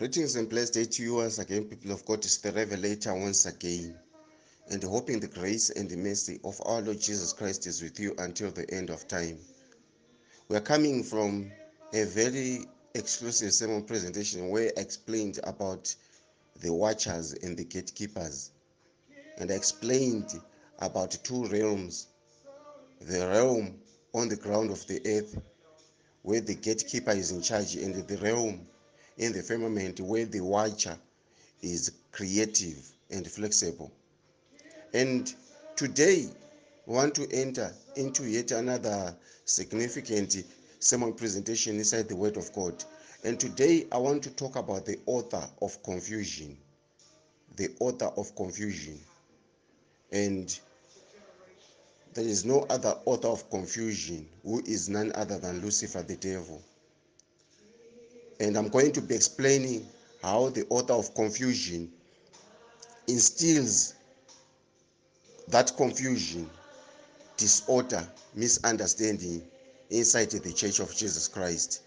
Greetings and blessed day to you once again, people of God. It's the Revelator once again. And hoping the grace and the mercy of our Lord Jesus Christ is with you until the end of time. We are coming from a very exclusive sermon presentation where I explained about the watchers and the gatekeepers. And I explained about two realms the realm on the ground of the earth, where the gatekeeper is in charge, and the realm in the firmament where the watcher is creative and flexible. And today, we want to enter into yet another significant sermon presentation inside the Word of God. And today, I want to talk about the author of confusion. The author of confusion. And there is no other author of confusion who is none other than Lucifer the devil. And I'm going to be explaining how the author of confusion instills that confusion, disorder, misunderstanding inside the Church of Jesus Christ.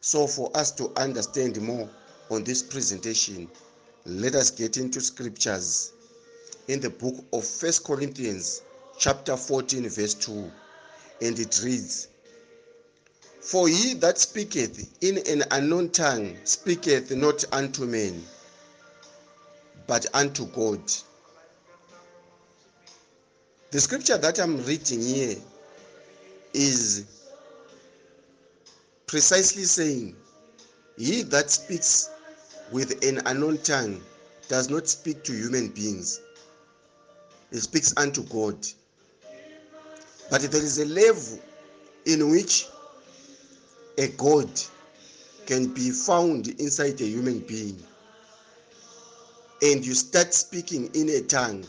So, for us to understand more on this presentation, let us get into scriptures in the book of First Corinthians, chapter 14, verse 2. And it reads, For he that speaketh in an unknown tongue speaketh not unto men, but unto God. The scripture that I'm reading here is precisely saying, He that speaks with an unknown tongue does not speak to human beings, he speaks unto God. But there is a level in which a God can be found inside a human being. And you start speaking in a tongue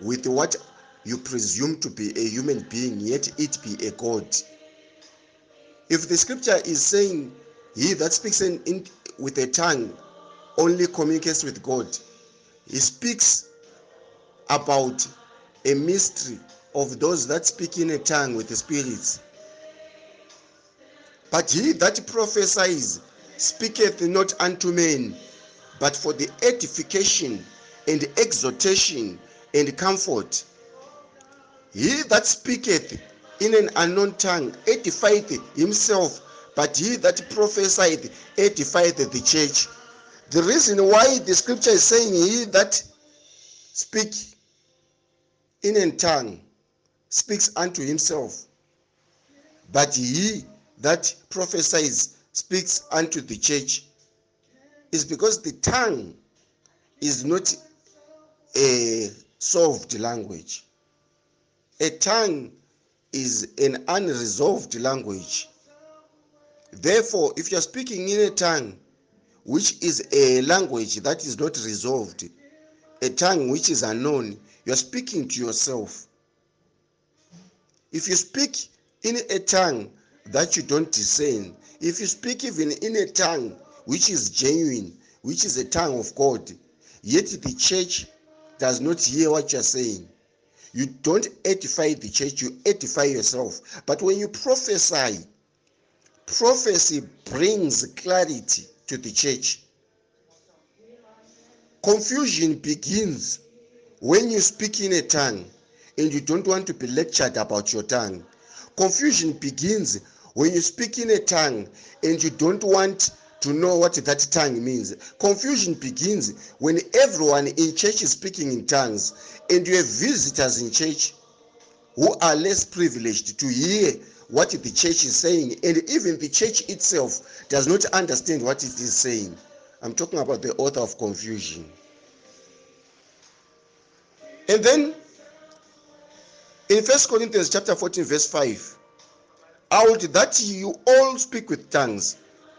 with what you presume to be a human being, yet it be a God. If the scripture is saying, He that speaks in, in, with a tongue only communicates with God, he speaks about a mystery of those that speak in a tongue with the spirits. But he that prophesies speaketh not unto men, but for the edification and exhortation and comfort. He that speaketh in an unknown tongue edifieth himself, but he that prophesieth edifieth the church. The reason why the scripture is saying he that speak in a tongue speaks unto himself, but he that prophesies speaks unto the church is because the tongue is not a solved language. A tongue is an unresolved language. Therefore, if you're speaking in a tongue which is a language that is not resolved, a tongue which is unknown, you're speaking to yourself. If you speak in a tongue that you don't discern, if you speak even in a tongue which is genuine, which is a tongue of God, yet the church does not hear what you're saying, you don't edify the church, you edify yourself. But when you prophesy, prophecy brings clarity to the church. Confusion begins when you speak in a tongue and you don't want to be lectured about your tongue. Confusion begins when you speak in a tongue and you don't want to know what that tongue means. Confusion begins when everyone in church is speaking in tongues and you have visitors in church who are less privileged to hear what the church is saying, and even the church itself does not understand what it is saying. I'm talking about the author of confusion. And then in First Corinthians chapter 14, verse 5, Would that you all speak with tongues,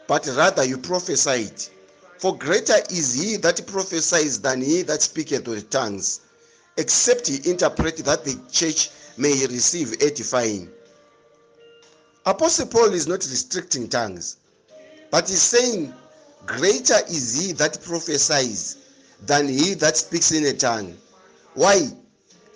but rather you prophesied. For greater is he that prophesies than he that speaketh with tongues, except he interpret that the church may receive edifying. Apostle Paul is not restricting tongues, but he's saying, Greater is he that prophesies than he that speaks in a tongue. Why?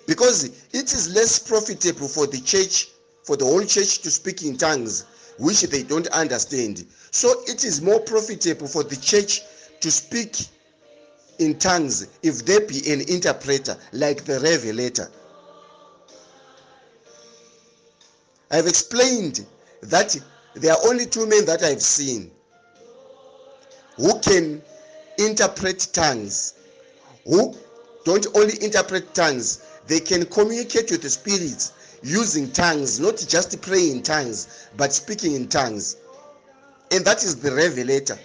Because it is less profitable for the church, for the whole church to speak in tongues, which they don't understand. So it is more profitable for the church to speak in tongues if there be an interpreter like the revelator. I've explained that there are only two men that I've seen who can interpret tongues, who don't only interpret tongues, they can communicate with the spirits using tongues, not just praying in tongues, but speaking in tongues. And that is the revelator.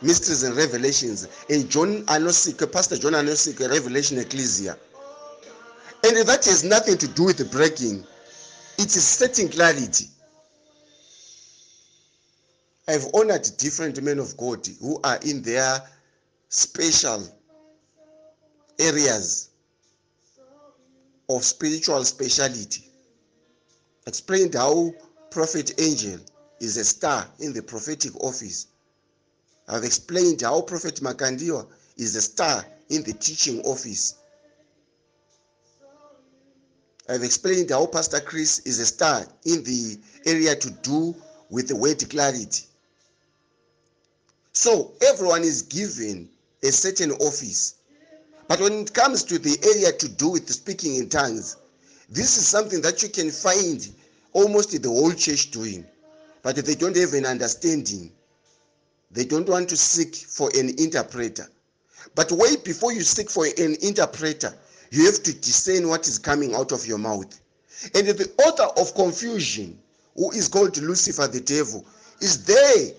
Mysteries and Revelations. And John Anosike, Pastor John Anosike, Revelation Ecclesia. And that has nothing to do with breaking. It is setting clarity. I've honored different men of God who are in their special areas of spiritual speciality. Explained how Prophet Angel is a star in the prophetic office. I've explained how Prophet Makandiwa is a star in the teaching office. I've explained how Pastor Chris is a star in the area to do with the word clarity. So everyone is given a certain office. But when it comes to the area to do with speaking in tongues, this is something that you can find almost in the whole church doing. But they don't have an understanding. They don't want to seek for an interpreter. But wait before you seek for an interpreter, you have to discern what is coming out of your mouth. And the author of confusion, who is called Lucifer the devil, is there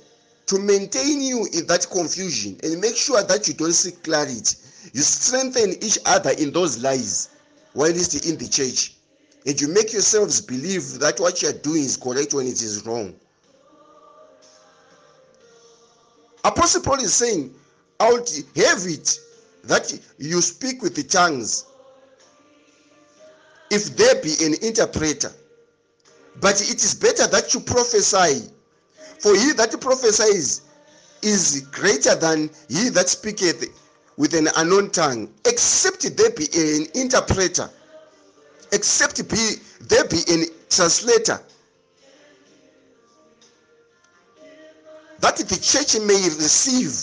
to maintain you in that confusion and make sure that you don't seek clarity. You strengthen each other in those lies while it's in the church. And you make yourselves believe that what you are doing is correct when it is wrong. Apostle Paul is saying, I will have it that you speak with the tongues if there be an interpreter. But it is better that you prophesy. For he that prophesies is greater than he that speaketh with an unknown tongue, except there be an interpreter, except be there be a translator. That the church may receive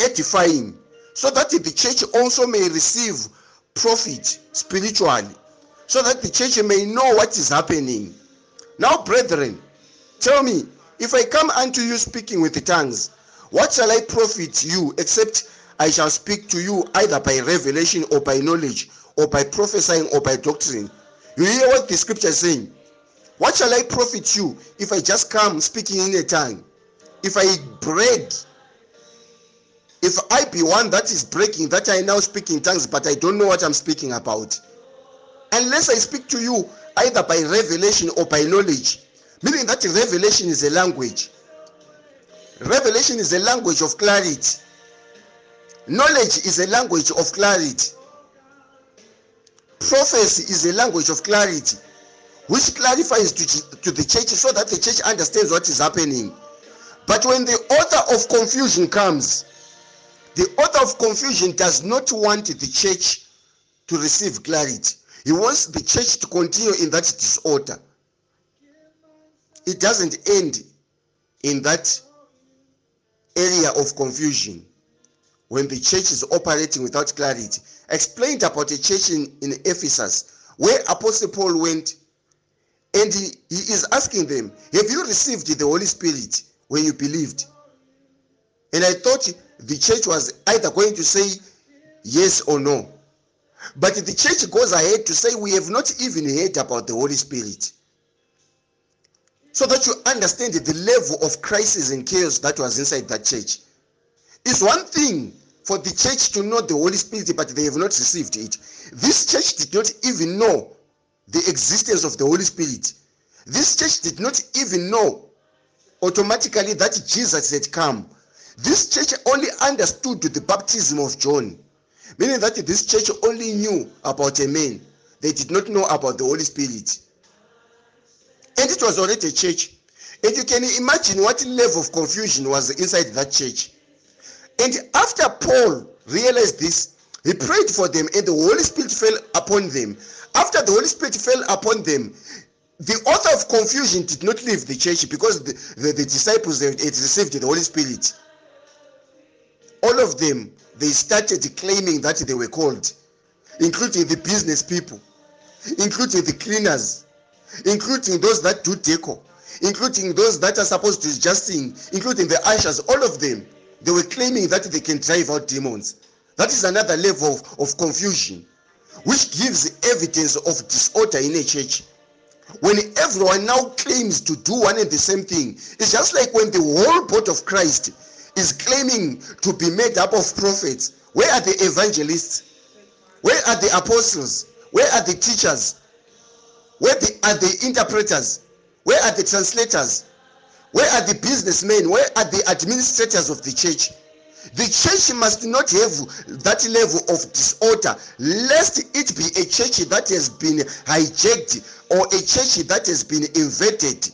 edifying, so that the church also may receive profit spiritually so that the church may know what is happening. Now, brethren, tell me, if I come unto you speaking with the tongues, what shall I profit you except I shall speak to you either by revelation or by knowledge or by prophesying or by doctrine? You hear what the scripture is saying? What shall I profit you if I just come speaking in a tongue? If I break, if I be one that is breaking, that I now speak in tongues, but I don't know what I'm speaking about unless I speak to you either by revelation or by knowledge, meaning that revelation is a language. Revelation is a language of clarity. Knowledge is a language of clarity. Prophecy is a language of clarity, which clarifies to, to the church so that the church understands what is happening. But when the author of confusion comes, the author of confusion does not want the church to receive clarity. He wants the church to continue in that disorder. It doesn't end in that area of confusion when the church is operating without clarity. Explained about a church in, in Ephesus where Apostle Paul went and he, he is asking them, Have you received the Holy Spirit when you believed? And I thought the church was either going to say yes or no. But the church goes ahead to say, We have not even heard about the Holy Spirit. So that you understand the level of crisis and chaos that was inside that church. It's one thing for the church to know the Holy Spirit, but they have not received it. This church did not even know the existence of the Holy Spirit. This church did not even know automatically that Jesus had come. This church only understood the baptism of John. Meaning that this church only knew about a man. They did not know about the Holy Spirit. And it was already a church. And you can imagine what level of confusion was inside that church. And after Paul realized this, he prayed for them and the Holy Spirit fell upon them. After the Holy Spirit fell upon them, the author of confusion did not leave the church because the, the, the disciples had received the Holy Spirit. all of them, they started claiming that they were called, including the business people, including the cleaners, including those that do deco, including those that are supposed to just sing, including the ushers, all of them, they were claiming that they can drive out demons. That is another level of, of confusion, which gives evidence of disorder in a church. When everyone now claims to do one and the same thing, it's just like when the whole body of Christ is claiming to be made up of prophets. Where are the evangelists? Where are the apostles? Where are the teachers? Where the, are the interpreters? Where are the translators? Where are the businessmen? Where are the administrators of the church? The church must not have that level of disorder, lest it be a church that has been hijacked or a church that has been inverted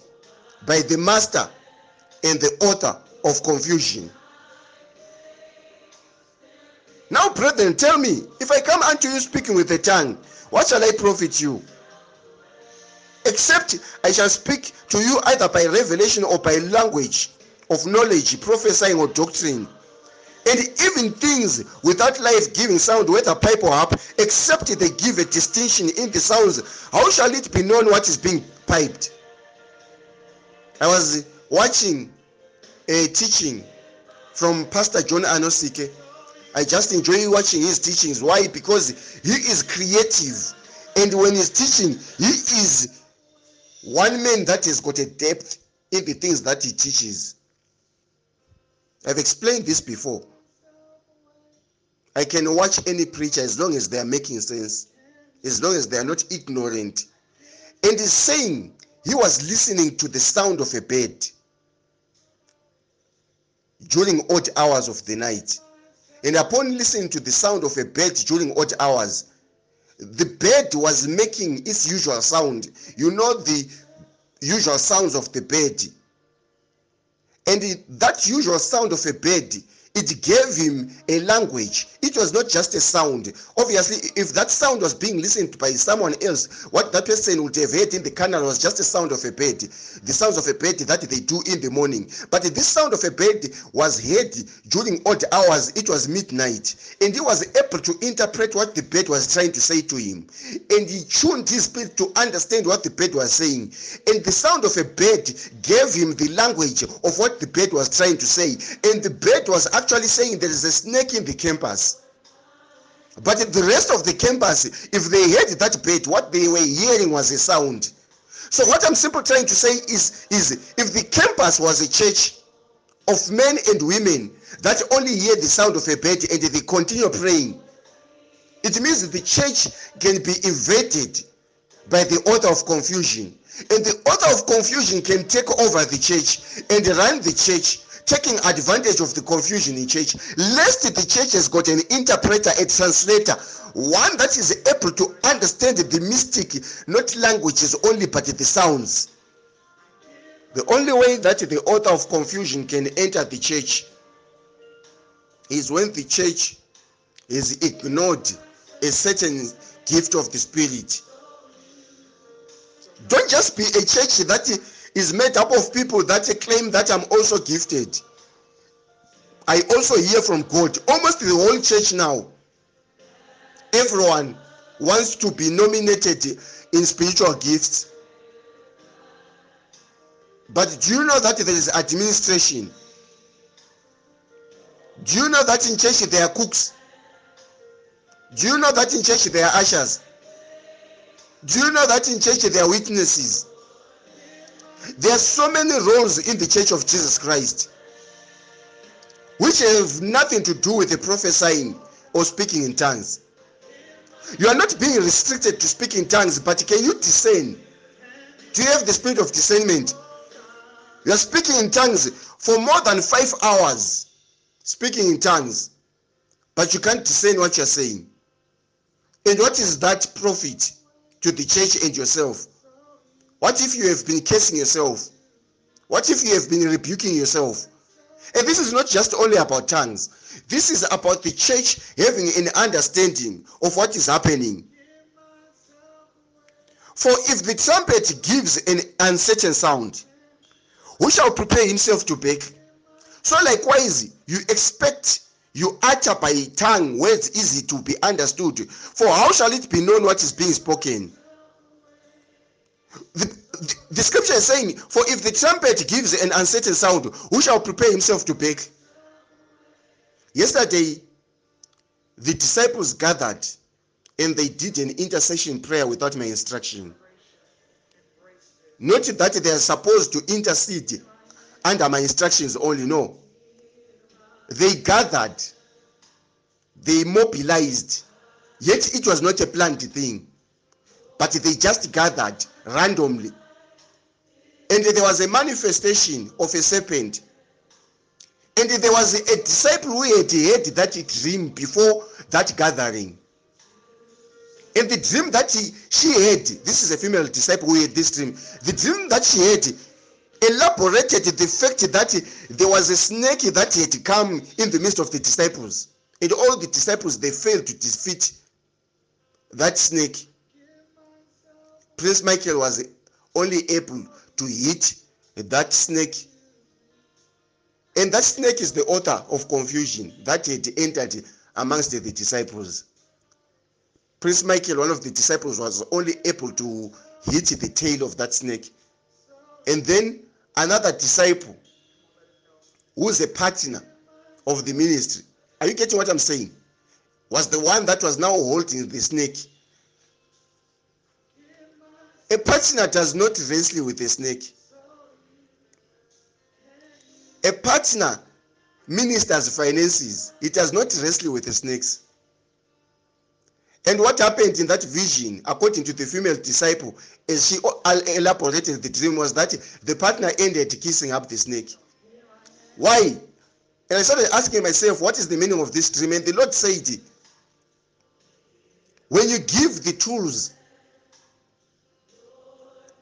by the master and the author of confusion. Now, brethren, tell me, if I come unto you speaking with a tongue, what shall I profit you? Except I shall speak to you either by revelation or by language of knowledge, prophesying or doctrine. And even things without life giving sound, whether pipe or harp, except they give a distinction in the sounds, how shall it be known what is being piped? I was watching a teaching from Pastor John Anosike. I just enjoy watching his teachings. Why? Because he is creative. And when he's teaching, he is one man that has got a depth in the things that he teaches. I've explained this before. I can watch any preacher as long as they are making sense, as long as they are not ignorant. And he's saying he was listening to the sound of a bird during odd hours of the night. And upon listening to the sound of a bird during odd hours, the bird was making its usual sound. You know the usual sounds of the bird. And that usual sound of a bird it gave him a language. It was not just a sound. Obviously, if that sound was being listened to by someone else, what that person would have heard in the canal was just the sound of a bird, the sounds of a bird that they do in the morning. But this sound of a bird was heard during odd hours. It was midnight. And he was able to interpret what the bird was trying to say to him. And he tuned his spirit to understand what the bird was saying. And the sound of a bird gave him the language of what the bird was trying to say. And the bird was actually saying there is a snake in the campus. But the rest of the campus, if they heard that bit, what they were hearing was a sound. So what I'm simply trying to say is, is if the campus was a church of men and women that only hear the sound of a bird and they continue praying, it means the church can be invaded by the author of confusion. And the author of confusion can take over the church and run the church taking advantage of the confusion in church, lest the church has got an interpreter, a translator, one that is able to understand the mystic, not languages only, but the sounds. The only way that the author of confusion can enter the church is when the church is ignored a certain gift of the Spirit. Don't just be a church that is made up of people that claim that I'm also gifted. I also hear from God. Almost the whole church now, everyone wants to be nominated in spiritual gifts. But do you know that there is administration? Do you know that in church there are cooks? Do you know that in church there are ushers? Do you know that in church there are witnesses? There are so many roles in the church of Jesus Christ which have nothing to do with the prophesying or speaking in tongues. You are not being restricted to speak in tongues, but can you discern? Do you have the spirit of discernment? You are speaking in tongues for more than five hours, speaking in tongues, but you can't discern what you're saying. And what is that profit to the church and yourself? What if you have been cursing yourself? What if you have been rebuking yourself? And this is not just only about tongues. This is about the church having an understanding of what is happening. For if the trumpet gives an uncertain sound, who shall prepare himself to bake? So likewise, you expect you utter by tongue words easy to be understood. For how shall it be known what is being spoken? The, the, scripture is saying, For if the trumpet gives an uncertain sound, who shall prepare himself to bake? Yesterday, the disciples gathered and they did an intercession prayer without my instruction. Not that they are supposed to intercede under my instructions only, no. They gathered, they mobilized, yet it was not a planned thing, but they just gathered randomly. And there was a manifestation of a serpent. And there was a disciple who had had that dream before that gathering. And the dream that he, she had, this is a female disciple who had this dream. The dream that she had elaborated the fact that there was a snake that had come in the midst of the disciples. And all the disciples, they failed to defeat that snake. Prince Michael was only able to hit that snake. And that snake is the author of confusion that had entered amongst the disciples. Prince Michael, one of the disciples, was only able to hit the tail of that snake. And then another disciple who's a partner of the ministry. Are you getting what I'm saying? Was the one that was now holding the snake. A partner does not wrestle with a snake. A partner ministers finances. It does not wrestle with the snakes. And what happened in that vision, according to the female disciple, as she elaborated the dream, was that the partner ended kissing up the snake. Why? And I started asking myself, what is the meaning of this dream? And the Lord said, when you give the tools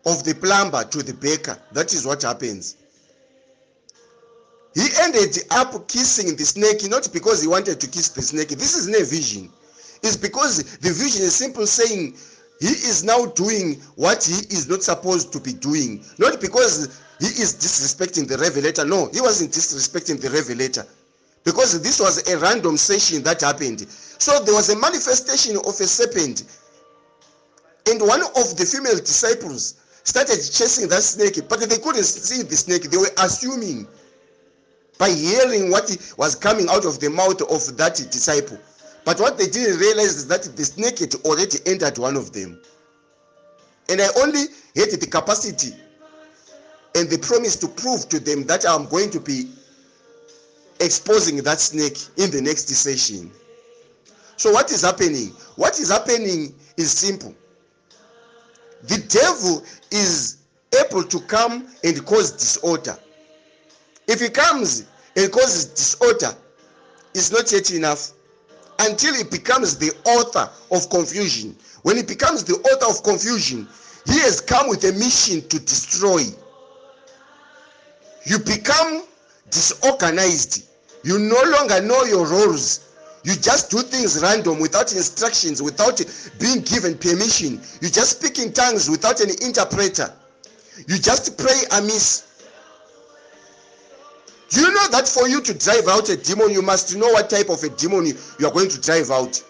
of the plumber to the baker, that is what happens. He ended up kissing the snake, not because he wanted to kiss the snake. This is no vision It's because the vision is simple saying he is now doing what he is not supposed to be doing. Not because he is disrespecting the revelator. No, he wasn't disrespecting the revelator. Because this was a random session that happened. So there was a manifestation of a serpent. And one of the female disciples started chasing that snake, but they couldn't see the snake. They were assuming by hearing what was coming out of the mouth of that disciple. But what they didn't realize is that the snake had already entered one of them. And I only had the capacity and the promise to prove to them that I'm going to be exposing that snake in the next session. So, what is happening? What is happening is simple. The devil is able to come and cause disorder. If he comes and causes disorder, it's not yet enough until he becomes the author of confusion. When he becomes the author of confusion, he has come with a mission to destroy. You become disorganized. You no longer know your roles. You just do things random without instructions, without being given permission. You just speak in tongues without an interpreter. You just pray amiss. Do you know that for you to drive out a demon, you must know what type of a demon you are going to drive out?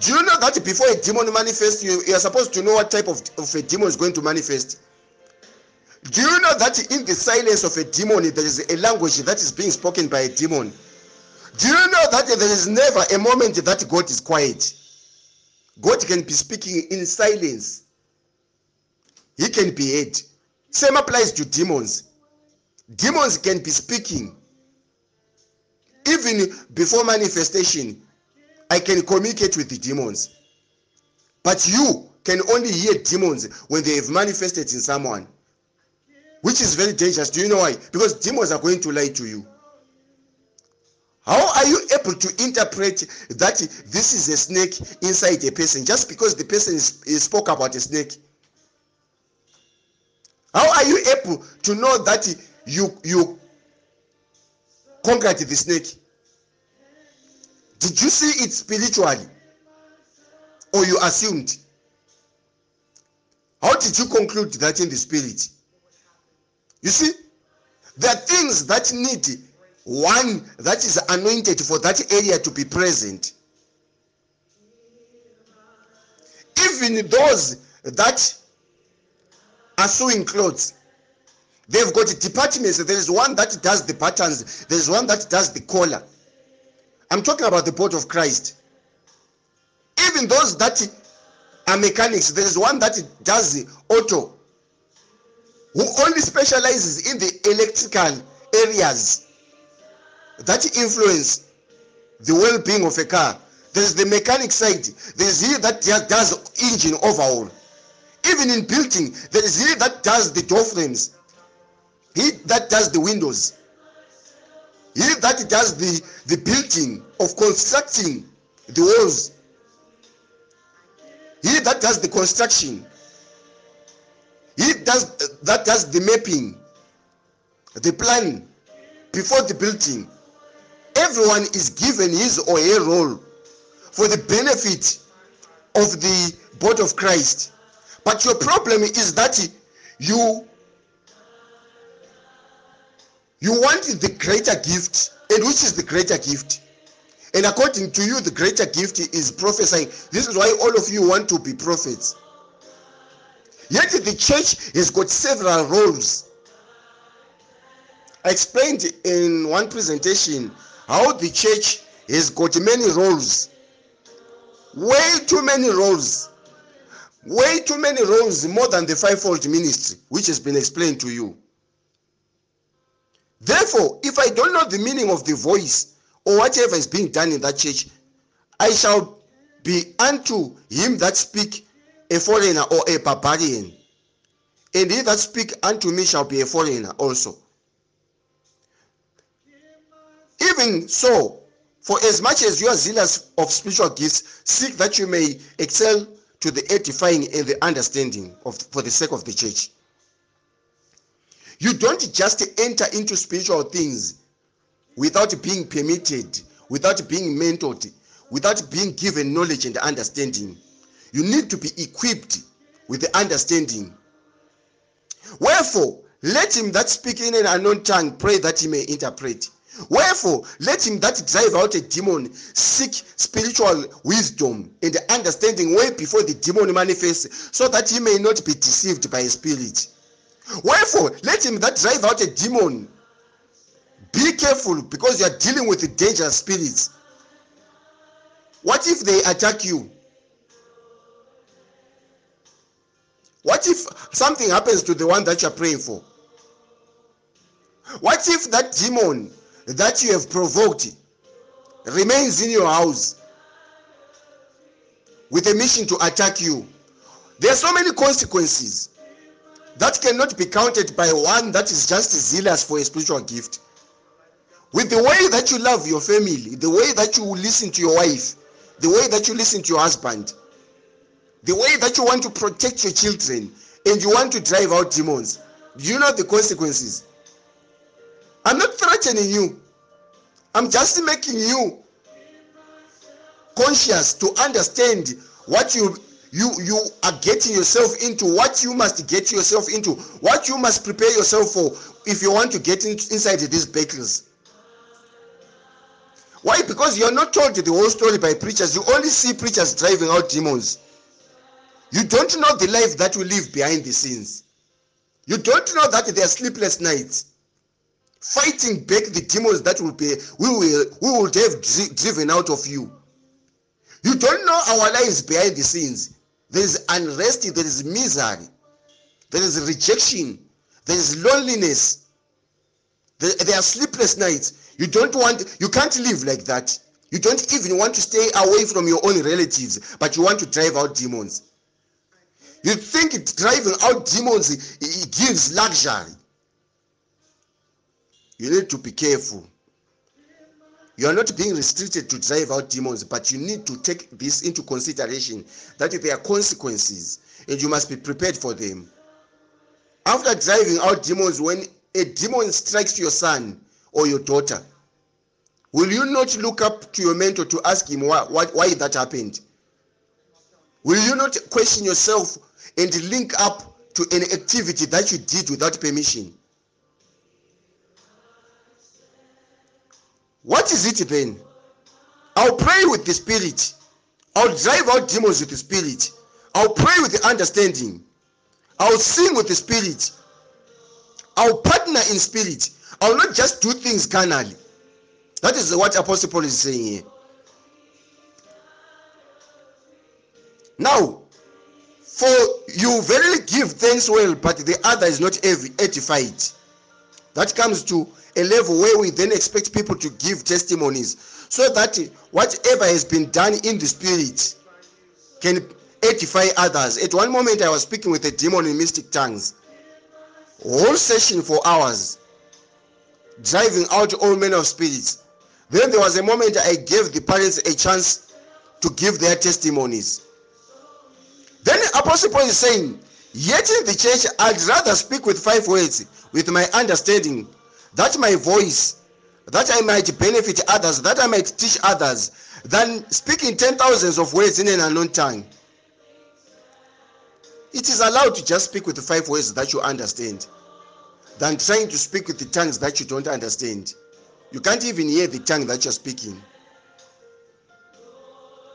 Do you know that before a demon manifests, you, you are supposed to know what type of, of a demon is going to manifest? Do you know that in the silence of a demon, there is a language that is being spoken by a demon? Do you know that there is never a moment that God is quiet? God can be speaking in silence. He can be heard. Same applies to demons. Demons can be speaking. Even before manifestation, I can communicate with the demons. But you can only hear demons when they have manifested in someone, which is very dangerous. Do you know why? Because demons are going to lie to you. How are you able to interpret that this is a snake inside a person just because the person is, is spoke about a snake? How are you able to know that you you conquered the snake? Did you see it spiritually? Or you assumed? How did you conclude that in the spirit? You see there are things that need one that is anointed for that area to be present. Even those that are sewing clothes, they've got departments. There is one that does the patterns, there is one that does the collar. I'm talking about the body of Christ. Even those that are mechanics, there is one that does the auto, who only specializes in the electrical areas that influence the well-being of a car. There's the mechanic side. There's he that does engine overhaul. Even in building, there is he that does the door frames. He that does the windows. He that does the, the building of constructing the walls. He that does the construction. He does that does the mapping, the plan before the building. Everyone is given his or her role for the benefit of the body of Christ. But your problem is that you you want the greater gift. And which is the greater gift? And according to you, the greater gift is prophesying. This is why all of you want to be prophets. Yet the church has got several roles. I explained in one presentation how the church has got many roles. Way too many roles. Way too many roles, more than the fivefold ministry, which has been explained to you. Therefore, if I don't know the meaning of the voice or whatever is being done in that church, I shall be unto him that speak a foreigner or a barbarian. And he that speak unto me shall be a foreigner also. Even so, for as much as you are zealous of spiritual gifts, seek that you may excel to the edifying and the understanding of for the sake of the church. You don't just enter into spiritual things without being permitted, without being mentored, without being given knowledge and understanding. You need to be equipped with the understanding. Wherefore, let him that speak in an unknown tongue pray that he may interpret. Wherefore, let him that drive out a demon seek spiritual wisdom and understanding way before the demon manifests, so that he may not be deceived by a spirit. Wherefore, let him that drive out a demon be careful because you are dealing with dangerous spirits. What if they attack you? What if something happens to the one that you are praying for? What if that demon that you have provoked remains in your house with a mission to attack you? There are so many consequences that cannot be counted by one that is just zealous for a spiritual gift. With the way that you love your family, the way that you listen to your wife, the way that you listen to your husband, the way that you want to protect your children, and you want to drive out demons, do you know the consequences? I'm not threatening you. I'm just making you conscious to understand what you you you are getting yourself into what you must get yourself into what you must prepare yourself for if you want to get in, inside these battles. Why? Because you're not told the whole story by preachers. You only see preachers driving out demons. You don't know the life that we live behind the scenes. You don't know that there are sleepless nights fighting back the demons that will be we will we will have driven out of you you don't know our lives behind the scenes there is unrest, there is misery, there is rejection, there is loneliness, there, there are sleepless nights. You don't want, you can't live like that. You don't even want to stay away from your own relatives, but you want to drive out demons. You think driving out demons gives luxury. You need to be careful. You are not being restricted to drive out demons, but you need to take this into consideration that there are consequences and you must be prepared for them. After driving out demons, when a demon strikes your son or your daughter, will you not look up to your mentor to ask him why, why, why that happened? Will you not question yourself and link up to an activity that you did without permission? What is it then? I'll pray with the spirit. I'll drive out demons with the spirit. I'll pray with the understanding. I'll sing with the spirit. I'll partner in spirit. I'll not just do things carnally. That is what Apostle Paul is saying here. Now, for you verily give thanks well, but the other is not edified. That comes to a level where we then expect people to give testimonies so that whatever has been done in the spirit can edify others. At one moment, I was speaking with a demon in mystic tongues, whole session for hours, driving out all men of spirits. Then there was a moment I gave the parents a chance to give their testimonies. Then Apostle Paul is saying, Yet in the church, I'd rather speak with five words, with my understanding, that my voice, that I might benefit others, that I might teach others, than speaking ten thousands of words in an unknown tongue. It is allowed to just speak with the five words that you understand than trying to speak with the tongues that you don't understand. You can't even hear the tongue that you're speaking.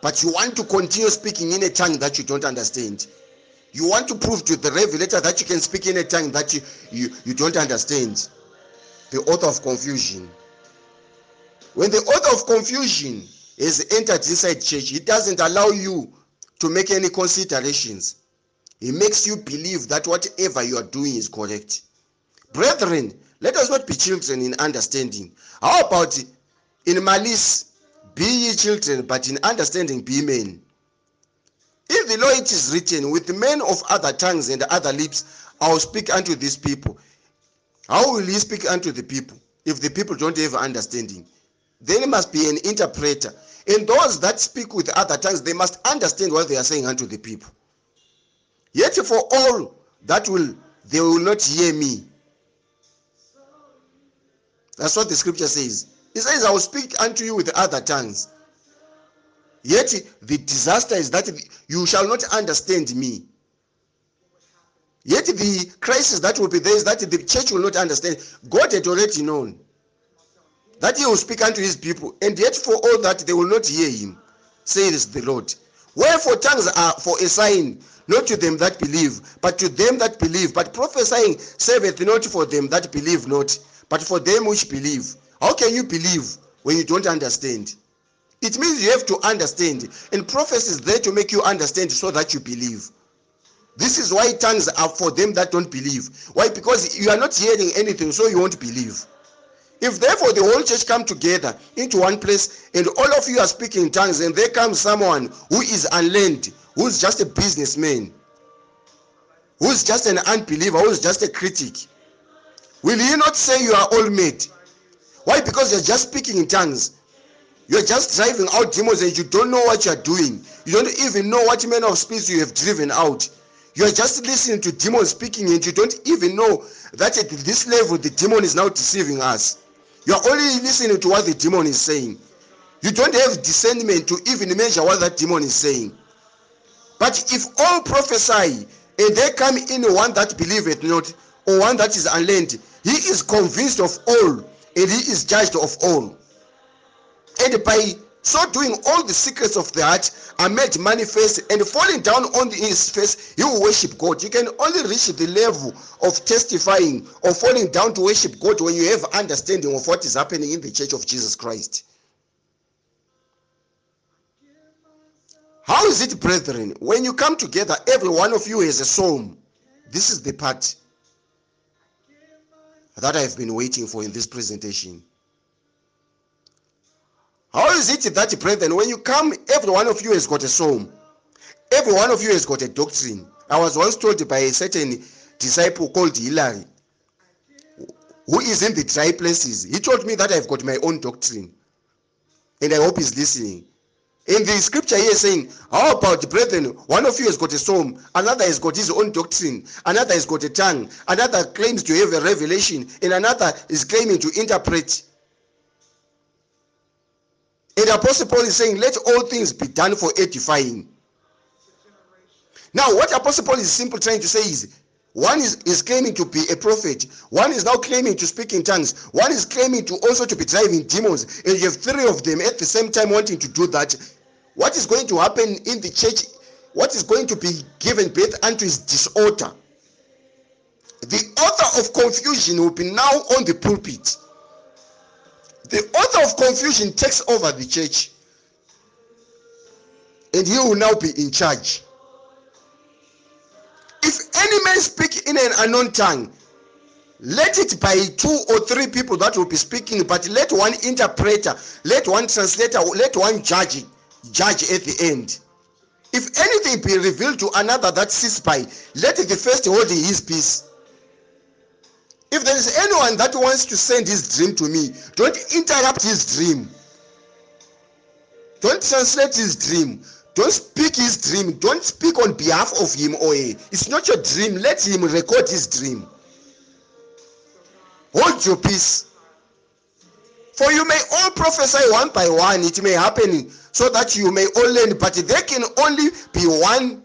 But you want to continue speaking in a tongue that you don't understand. You want to prove to the revelator that you can speak in a tongue that you, you, you don't understand. The author of confusion. When the author of confusion is entered inside church, he doesn't allow you to make any considerations. He makes you believe that whatever you are doing is correct. Brethren, let us not be children in understanding. How about in malice? Be ye children, but in understanding be men. In the law it is written, with men of other tongues and other lips, I will speak unto these people. How will he speak unto the people if the people don't have understanding? Then must be an interpreter. And those that speak with other tongues, they must understand what they are saying unto the people. Yet for all that will, they will not hear me. That's what the scripture says. He says, I will speak unto you with other tongues. Yet the disaster is that you shall not understand me. Yet the crisis that will be there is that the church will not understand. God had already known that he will speak unto his people, and yet for all that they will not hear him, says the Lord. Wherefore tongues are for a sign, not to them that believe, but to them that believe. But prophesying serveth not for them that believe not, but for them which believe. How can you believe when you don't understand? It means you have to understand. And prophecy is there to make you understand so that you believe. This is why tongues are for them that don't believe. Why? Because you are not hearing anything, so you won't believe. If therefore the whole church come together into one place and all of you are speaking in tongues and there comes someone who is unlearned, who's just a businessman, who's just an unbeliever, who's just a critic, will he not say you are all made? Why? Because you're just speaking in tongues. You're just driving out demons and you don't know what you're doing. You don't even know what manner of spirits you have driven out. You're just listening to demons speaking and you don't even know that at this level the demon is now deceiving us. You're only listening to what the demon is saying. You don't have discernment to even measure what that demon is saying. But if all prophesy and they come in one that believeth not, or one that is unlearned, he is convinced of all and he is judged of all. And by so doing, all the secrets of the heart are made manifest, and falling down on his face, he will worship God. You can only reach the level of testifying or falling down to worship God when you have understanding of what is happening in the church of Jesus Christ. How is it, brethren? When you come together, every one of you has a psalm. This is the part that I've been waiting for in this presentation. How is it that, brethren, when you come, every one of you has got a psalm? Every one of you has got a doctrine. I was once told by a certain disciple called Hilary, who is in the dry places. He told me that I've got my own doctrine. And I hope he's listening. In the scripture here saying, How about brethren? One of you has got a psalm, another has got his own doctrine, another has got a tongue, another claims to have a revelation, and another is claiming to interpret. And the Apostle Paul is saying, Let all things be done for edifying. Now, what Apostle Paul is simply trying to say is, One is, is claiming to be a prophet. One is now claiming to speak in tongues. One is claiming to also to be driving demons. And you have three of them at the same time wanting to do that. What is going to happen in the church? What is going to be given birth unto is disorder. The author of confusion will be now on the pulpit. The author of confusion takes over the church. And he will now be in charge. If any man speak in an unknown tongue, let it by two or three people that will be speaking, but let one interpreter, let one translator, let one judge judge at the end. If anything be revealed to another that sits by, let the first hold his peace. If there is anyone that wants to send his dream to me, don't interrupt his dream. Don't translate his dream. Don't speak his dream. Don't speak on behalf of him or her. It's not your dream. Let him record his dream. Hold your peace. For you may all prophesy one by one. It may happen so that you may all learn, but there can only be one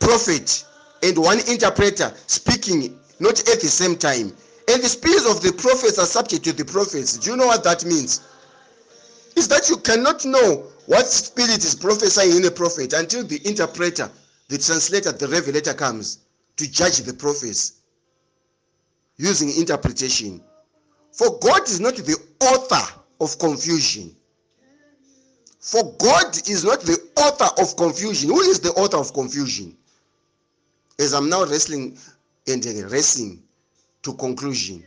prophet and one interpreter speaking, not at the same time. And the spirits of the prophets are subject to the prophets. Do you know what that means? Is that you cannot know what spirit is prophesying in a prophet until the interpreter, the translator, the revelator comes to judge the prophets using interpretation. For God is not the author of confusion. For God is not the author of confusion. Who is the author of confusion? As I'm now wrestling and racing to conclusion.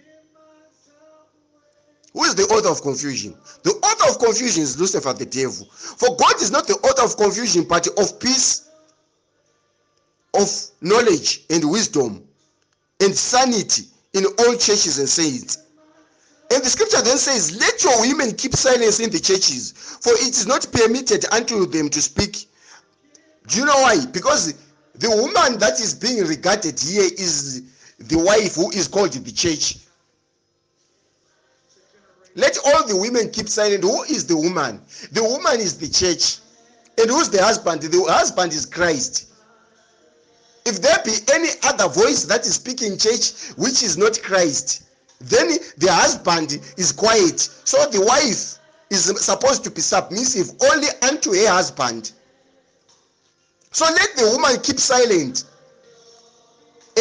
Who is the author of confusion? The author of confusion is Lucifer, the devil. For God is not the author of confusion, but of peace, of knowledge and wisdom, and sanity in all churches and saints. And the scripture then says, Let your women keep silence in the churches, for it is not permitted unto them to speak. Do you know why? Because the woman that is being regarded here is the wife who is called the church. Let all the women keep silent. Who is the woman? The woman is the church. And who's the husband? The husband is Christ. If there be any other voice that is speaking church which is not Christ, then the husband is quiet. So the wife is supposed to be submissive only unto her husband. So let the woman keep silent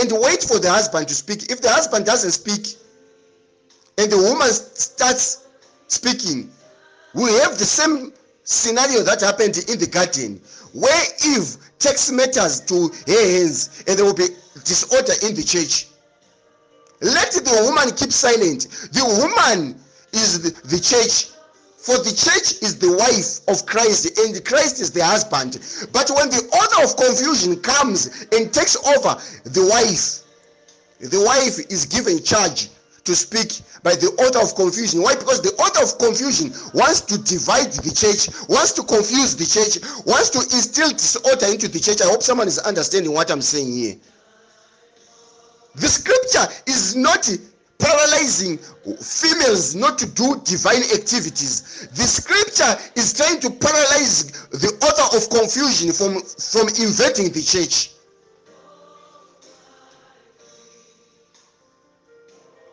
and wait for the husband to speak. If the husband doesn't speak and the woman starts speaking, we have the same scenario that happened in the garden where Eve takes matters to her hands and there will be disorder in the church. Let the woman keep silent. The woman is the, the church. For the church is the wife of Christ and Christ is the husband. But when the order of confusion comes and takes over the wife, the wife is given charge to speak by the order of confusion. Why? Because the order of confusion wants to divide the church, wants to confuse the church, wants to instill disorder into the church. I hope someone is understanding what I'm saying here. The scripture is not paralyzing females not to do divine activities. The scripture is trying to paralyze the author of confusion from, from inverting the church.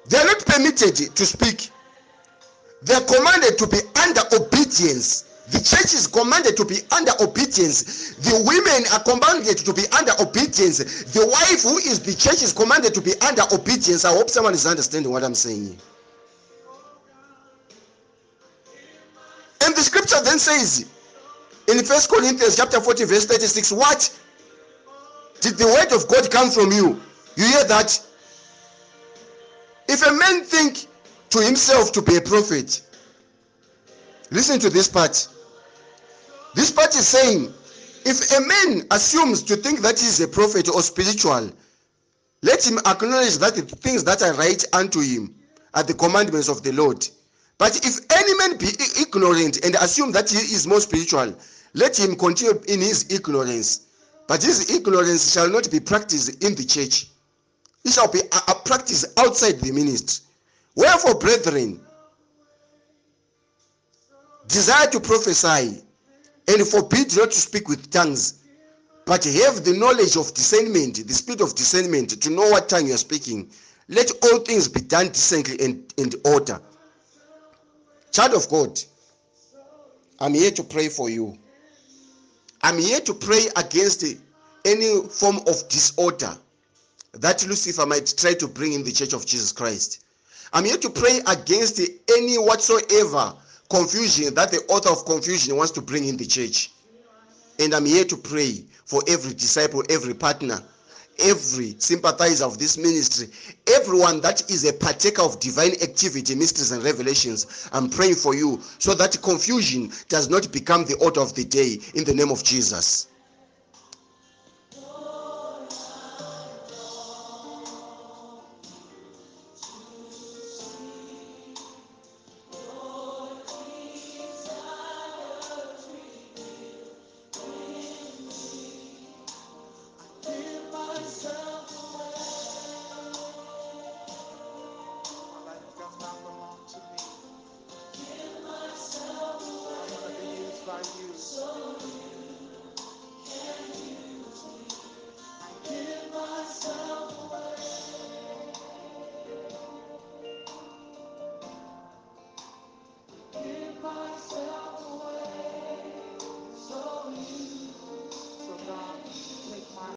They are not permitted to speak. They are commanded to be under obedience. The church is commanded to be under obedience. The women are commanded to be under obedience. The wife, who is the church, is commanded to be under obedience. I hope someone is understanding what I'm saying. And the scripture then says in First Corinthians chapter 40, verse 36, what did the word of God come from you? You hear that? If a man think to himself to be a prophet, listen to this part. This part is saying, if a man assumes to think that he is a prophet or spiritual, let him acknowledge that the things that are right unto him are the commandments of the Lord. But if any man be ignorant and assume that he is more spiritual, let him continue in his ignorance. But his ignorance shall not be practiced in the church. It shall be uh, uh, a, a practice outside the ministry. Wherefore, brethren, desire to prophesy and forbid not to speak with tongues. but have the knowledge of discernment, the spirit of discernment, to know what tongue you are speaking. Let all things be done decently and in order. Child of God, I'm here to pray for you. I'm here to pray against any form of disorder that Lucifer might try to bring in the church of Jesus Christ. I'm here to pray against any whatsoever confusion that the author of confusion wants to bring in the church. And I'm here to pray for every disciple, every partner, every sympathizer of this ministry, everyone that is a partaker of divine activity, mysteries, and revelations. I'm praying for you so that confusion does not become the order of the day in the name of Jesus.